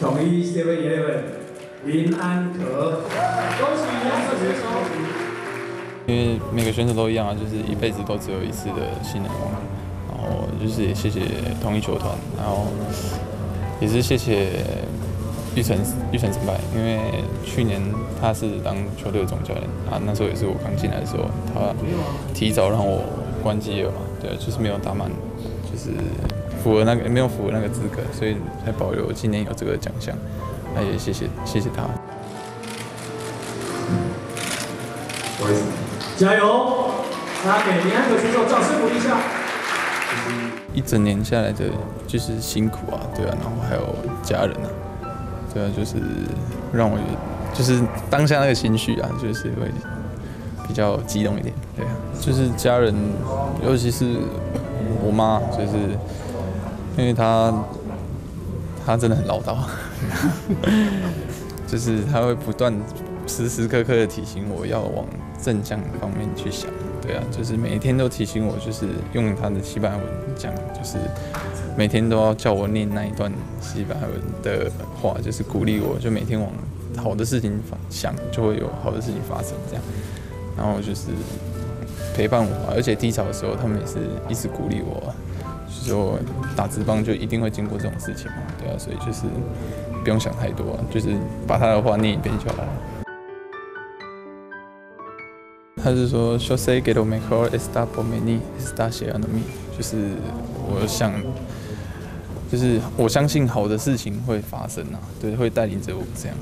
统一 Seven Eleven 林安可，恭喜两个选手。因为每个选手都一样啊，就是一辈子都只有一次的新人王，然后就是也谢谢同一球团，然后也是谢谢玉成玉成成败，因为去年他是当球队的总教练啊，那时候也是我刚进来的时候，他提早让我关机了嘛，对，就是没有打满，就是符合那个没有符合那个资格，所以才保留今年有这个奖项，那也谢谢谢谢他。加油！那给林安可选手掌声鼓励一下。一整年下来的就是辛苦啊，对啊，然后还有家人啊，对啊，就是让我就是当下那个情绪啊，就是会比较激动一点，对啊，就是家人，尤其是我妈，就是因为他，他真的很唠叨，就是他会不断时时刻刻的提醒我要往正向方面去想，对啊，就是每天都提醒我，就是用他的西班牙文讲，就是每天都要叫我念那一段西班牙文的话，就是鼓励我，就每天往好的事情想，就会有好的事情发生这样。然后就是陪伴我，而且低潮的时候，他们也是一直鼓励我，就打直棒就一定会经过这种事情嘛，对啊，所以就是不用想太多，就是把他的话念一遍就好了。他是说，Yo sé que lo mejor está por venir, está llegando mí，就是我想，就是我相信好的事情会发生啊，对，会带领着我这样。